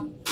you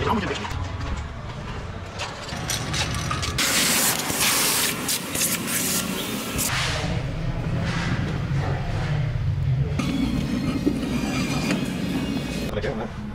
来开门。